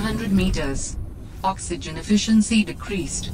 100 meters. Oxygen efficiency decreased.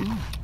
Mm.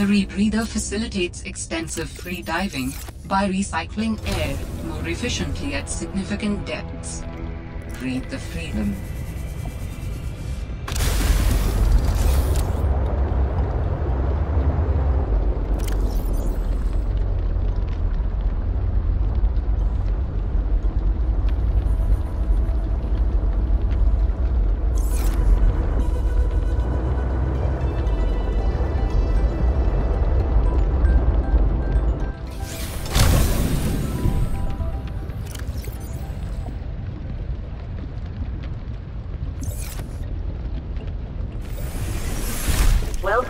The rebreather facilitates extensive free diving by recycling air more efficiently at significant depths. Breathe the freedom.